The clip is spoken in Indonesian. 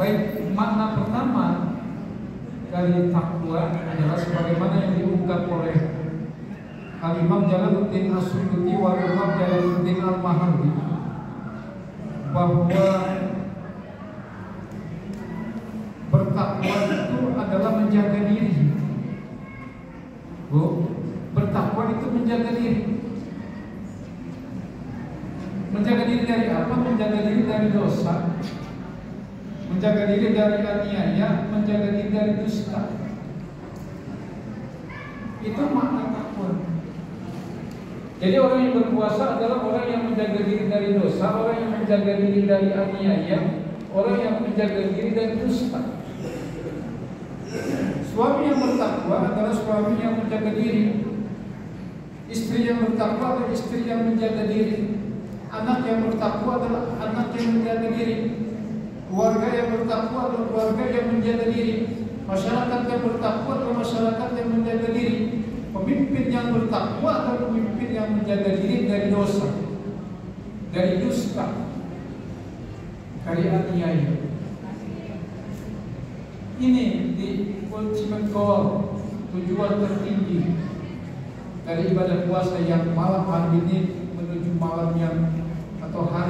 Baik, makna pertama dari takwa adalah sebagaimana yang diungkap oleh Al-Imam Jalaluddin As-Suyuti wa Imam Jalaluddin Al-Mahalli bahwa bertakwa itu adalah menjaga diri. Bu, bertakwa itu menjaga diri. Menjaga diri dari apa? Menjaga diri dari dosa. Menjaga diri dari aniaya, menjaga diri dari dusta. Itu makna takwa. Jadi orang yang berpuasa adalah orang yang menjaga diri dari dosa, orang yang menjaga diri dari aniaya, orang yang menjaga diri dari dusta. Suami yang bertakwa adalah suami yang menjaga diri. Istri yang bertakwa adalah istri yang menjaga diri. Anak yang bertakwa adalah anak yang menjaga diri. Keluarga yang bertakwa adalah keluarga yang menjaga diri. Masyarakat yang bertakwa adalah masyarakat yang menjaga diri. Pemimpin yang bertakwa adalah pemimpin yang menjaga diri dari dosa, dari dusta, dari aniaya. Ini di ultimate goal, tujuan tertinggi dari ibadah puasa yang malam hari ini menuju malam yang atau hari yang 30